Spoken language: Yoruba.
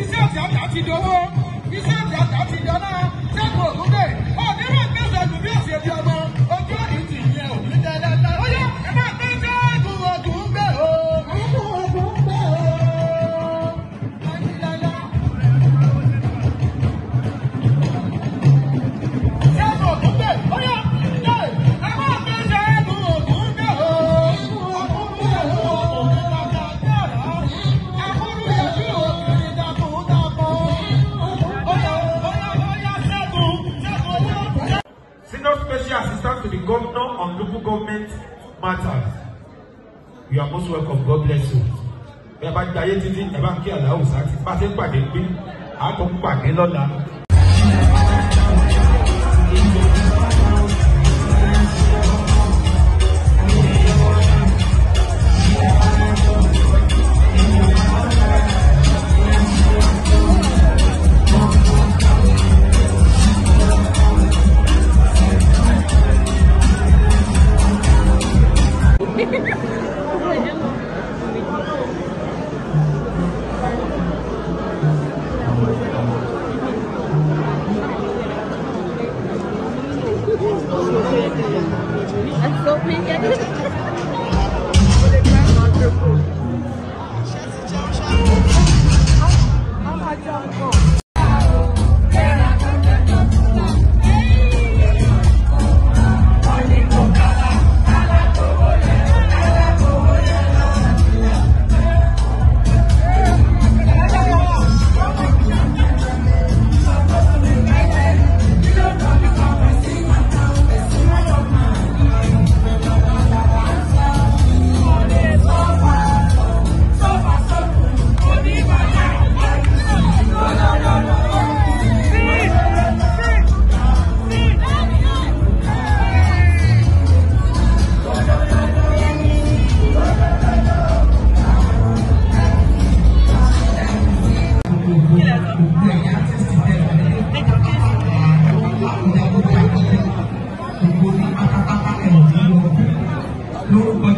iṣẹ́ ìjàdá ti dọwọ́ iṣẹ́ ìjàdá ti dọlá ṣẹ́gun ògúndé. special assistance to the governor on local government matters. You are most welcome. God bless you. Bí a bá jayé títí, ẹ bá ń kí àlàó sáà ti pàṣẹ pàdé pé àá pàdé lọ́la. I'm so pink. no